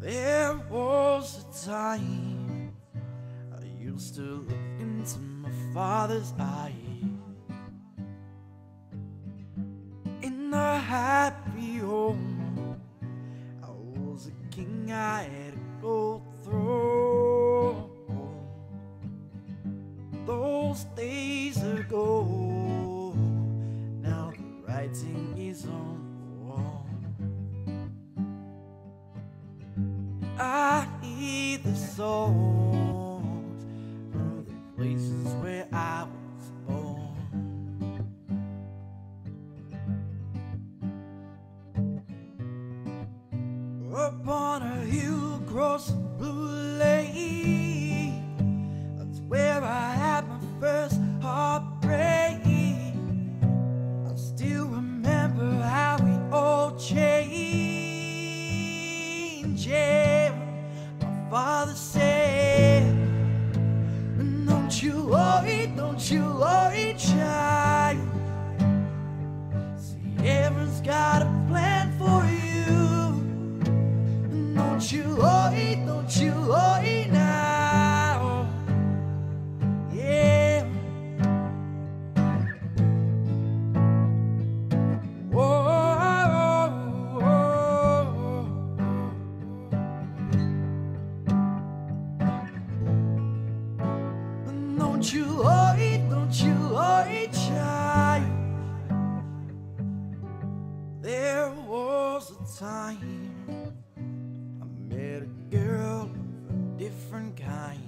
There was a time I used to look into my father's eyes. In a happy the songs from the places where I was born. Upon a hill across a blue lake, that's where I had my first heartbreak. I still remember how we all changed. Yeah, father said, Don't you worry, don't you worry, child. See, heaven's got Don't you worry, don't you worry, child. There was a time I met a girl of a different kind.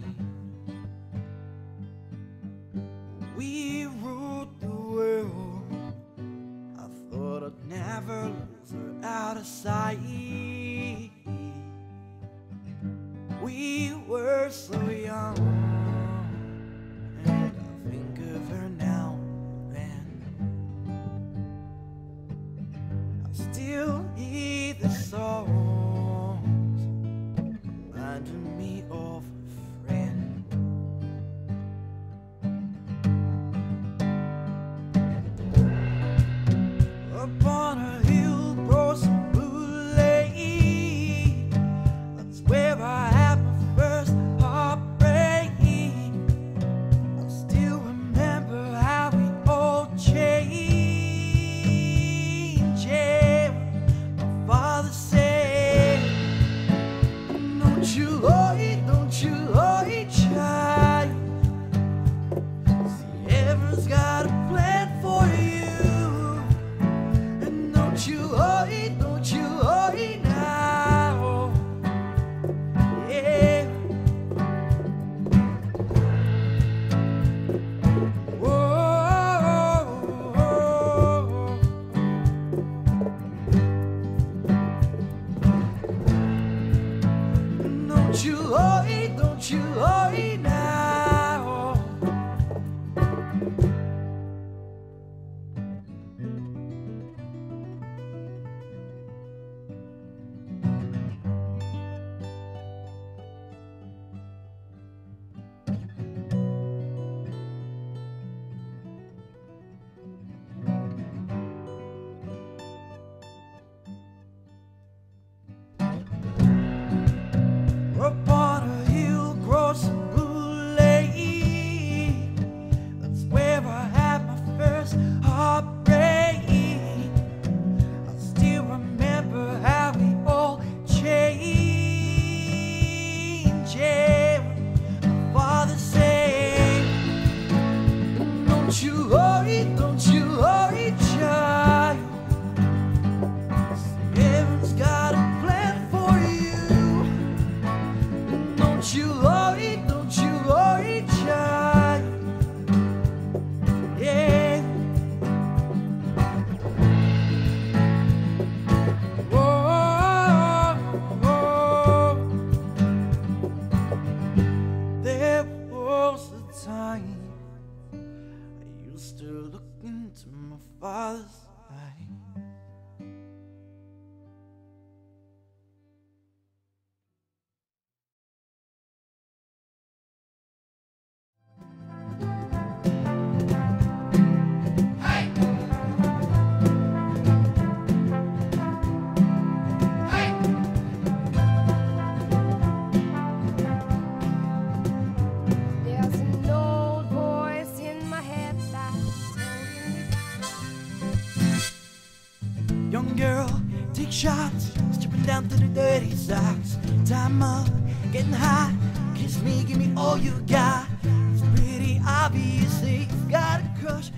We ruled the world. I thought I'd never lose her out of sight. We were so hear Oh, Worry, don't you? Worry shots, stripping down to the dirty socks. Time up, getting hot. Kiss me, give me all you got. It's pretty obvious that you've got a crush.